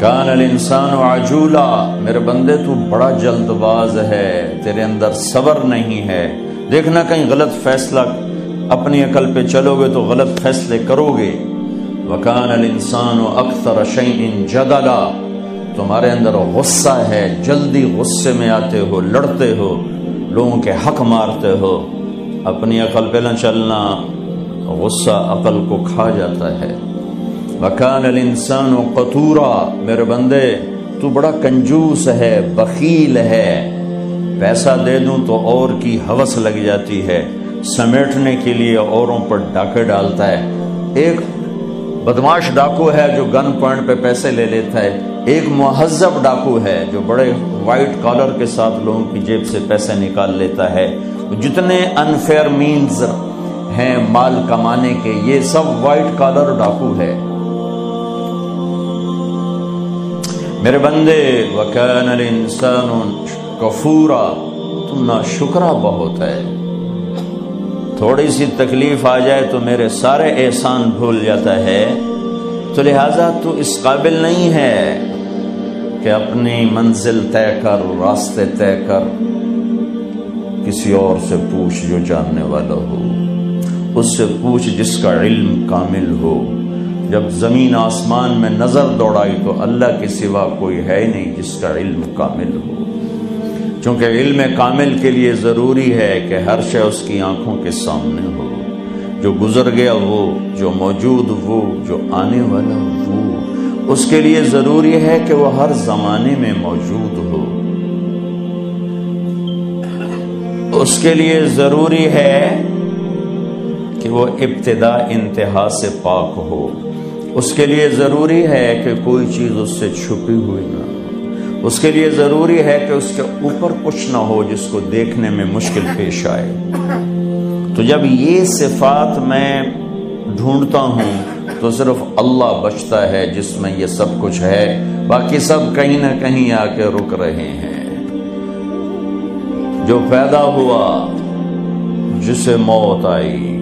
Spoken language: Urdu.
کان الانسان عجولا، میرے بندے تو بڑا جلد باز ہے، تیرے اندر صبر نہیں ہے۔ دیکھنا کہیں غلط فیصلہ اپنی عقل پہ چلو گے تو غلط فیصلے کرو گے وکان الانسان اکثر شیء جدلا، تمہارے اندر غصہ ہے، جلدی غصے میں آتے ہو، لڑتے ہو، لوگوں کے حق مارتے ہو۔ اپنی عقل پہ نہ چلنا، غصہ عقل کو کھا جاتا ہے۔ وکان الانسان قطورا. میرے بندے، تو بڑا کنجوس ہے، بخیل ہے۔ پیسہ دے دوں تو اور کی حوث لگ جاتی ہے۔ سمیٹنے کے لیے اوروں پر ڈاکے ڈالتا ہے۔ ایک بدماش ڈاکو ہے جو گن پوائنٹ پہ پیسے لے لیتا ہے۔ ایک مہذب ڈاکو ہے جو بڑے وائٹ کالر کے ساتھ لوگوں کی جیب سے پیسے نکال لیتا ہے۔ جتنے انفیئر مینز ہیں مال کمانے کے، یہ سب وائٹ کالر ڈاکو ہے۔ میرے بندے، وکان الانسان کفورا، تم نا شکرا بہت ہے۔ تھوڑی سی تکلیف آ جائے تو میرے سارے احسان بھول جاتا ہے۔ تو لہذا تو اس قابل نہیں ہے کہ اپنی منزل طے کر، راستے طے کر، کسی اور سے پوچھ جو جاننے والا ہو۔ اس سے پوچھ جس کا علم کامل ہو۔ جب زمین آسمان میں نظر دوڑائی تو اللہ کے سوا کوئی ہے نہیں جس کا علم کامل ہو۔ چونکہ علم کامل کے لیے ضروری ہے کہ ہر شے اس کی آنکھوں کے سامنے ہو۔ جو گزر گیا وہ، جو موجود وہ، جو آنے والا وہ۔ اس کے لیے ضروری ہے کہ وہ ہر زمانے میں موجود ہو۔ اس کے لیے ضروری ہے کہ وہ ابتدا انتہا سے پاک ہو۔ اس کے لیے ضروری ہے کہ کوئی چیز اس سے چھپی ہوئی نہ ہو۔ اس کے لیے ضروری ہے کہ اس کے اوپر کچھ نہ ہو جس کو دیکھنے میں مشکل پیش آئے۔ تو جب یہ صفات میں ڈھونڈتا ہوں تو صرف اللہ بچتا ہے جس میں یہ سب کچھ ہے۔ باقی سب کہیں نہ کہیں آ کے رک رہے ہیں۔ جو پیدا ہوا، جسے موت آئی